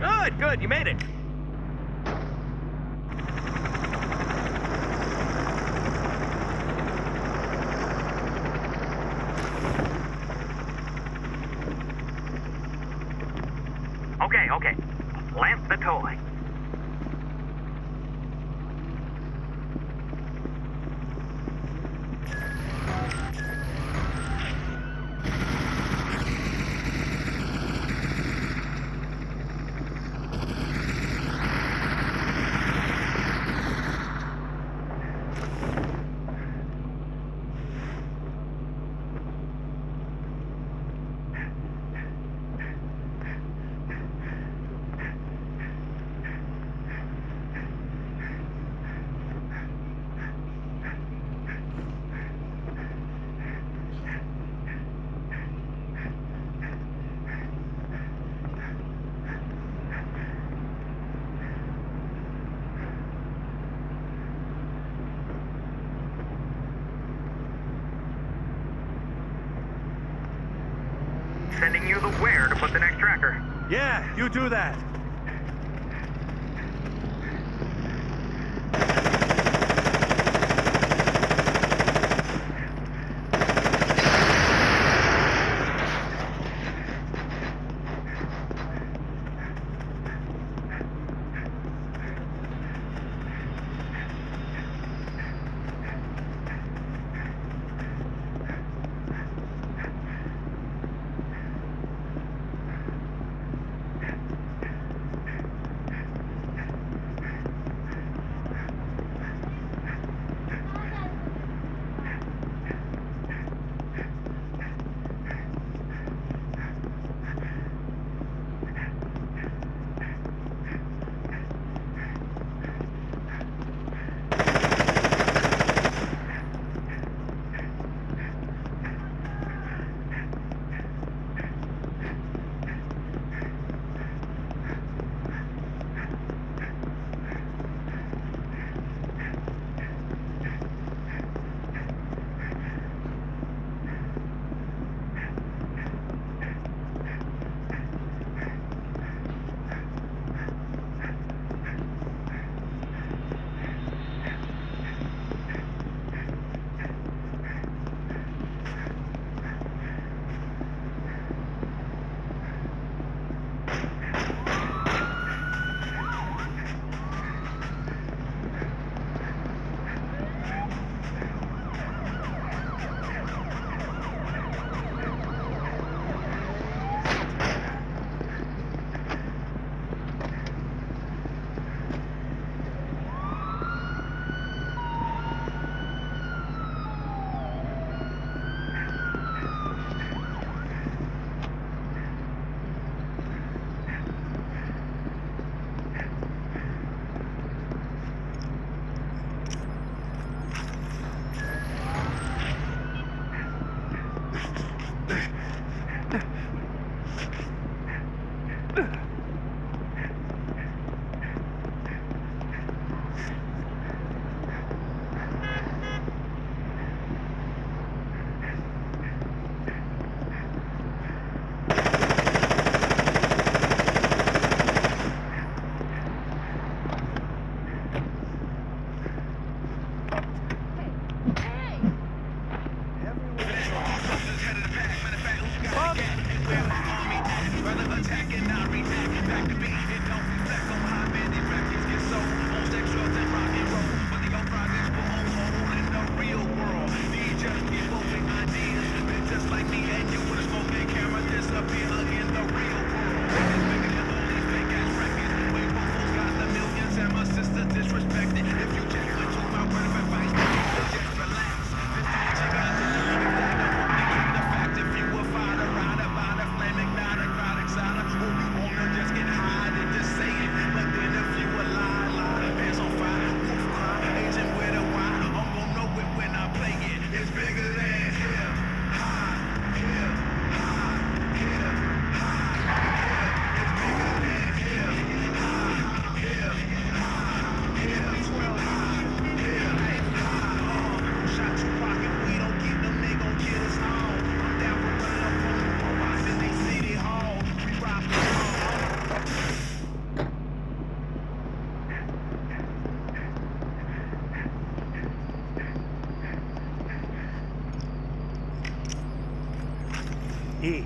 Good, good, you made it. Okay, okay. Plant the toy. Sending you the where to put the next tracker. Yeah, you do that. European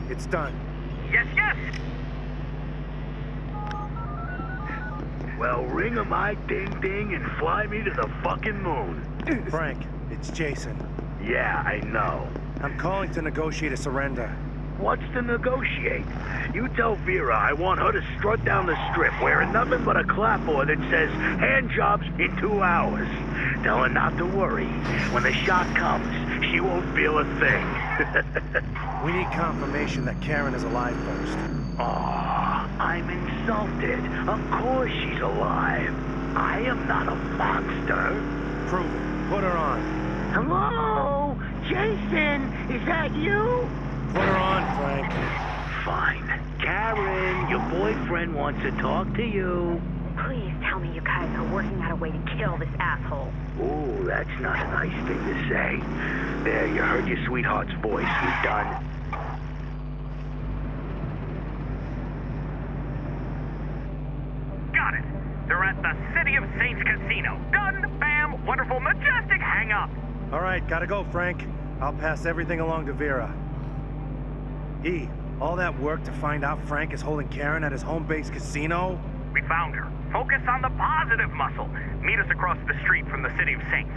It's done. Yes, yes! Well, ring a my ding ding and fly me to the fucking moon. Frank, it's Jason. Yeah, I know. I'm calling to negotiate a surrender. What's to negotiate? You tell Vera I want her to strut down the strip wearing nothing but a clapboard that says hand jobs in two hours. Tell her not to worry. When the shot comes, she won't feel a thing. We need confirmation that Karen is alive first. Aw, I'm insulted. Of course she's alive. I am not a monster. Prove it. Put her on. Hello? Jason, is that you? Put her on, Frank. Fine. Karen, your boyfriend wants to talk to you. Please tell you guys are working out a way to kill this asshole. Ooh, that's not a nice thing to say. There, you heard your sweetheart's voice. You done? Got it. They're at the City of Saints Casino. Done, bam, wonderful, majestic, hang up. All right, gotta go, Frank. I'll pass everything along to Vera. E, all that work to find out Frank is holding Karen at his home base casino? We found her. Focus on the positive muscle. Meet us across the street from the City of Saints.